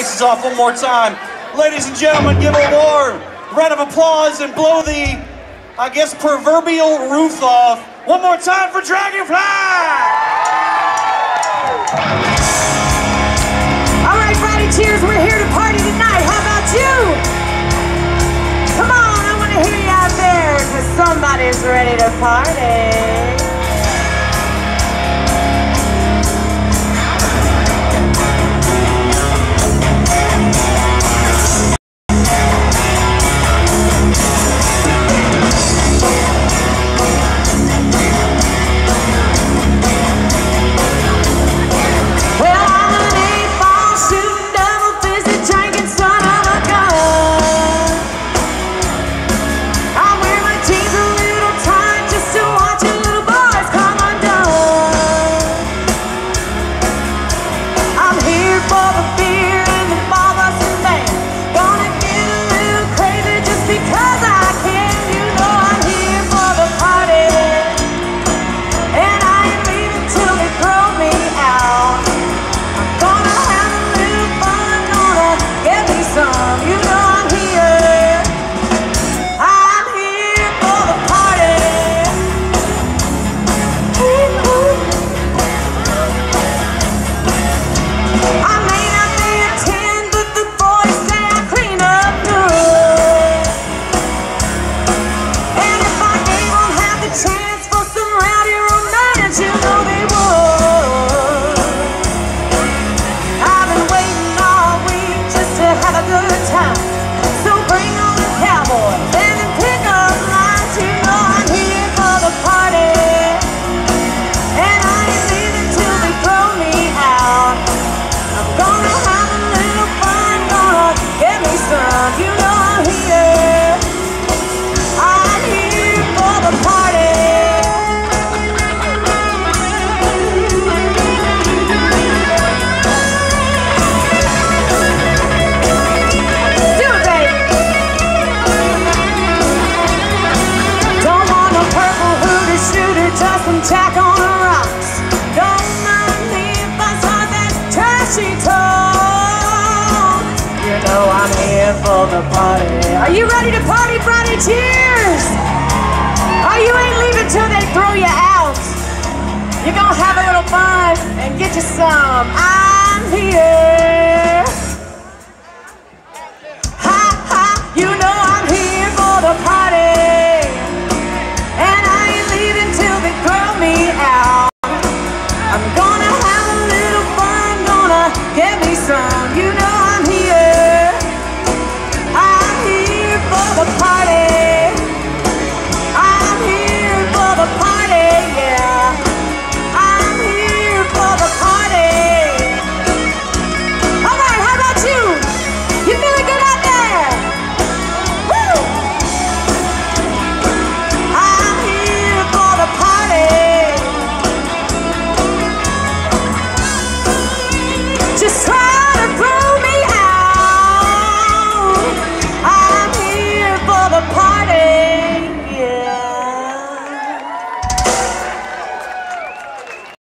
faces off one more time. Ladies and gentlemen, give a warm round of applause and blow the, I guess, proverbial roof off. One more time for Dragonfly! All right, Friday tears, we're here to party tonight. How about you? Come on, I want to hear you out there, because somebody's ready to party. here for the party. Are you ready to party, Friday? Cheers! Oh, you ain't leaving till they throw you out. You're gonna have a little fun and get you some. I'm here. Ha ha, you know I'm here for the party. And I ain't leaving till they throw me out. I'm gonna have a little fun, gonna get me some, you know.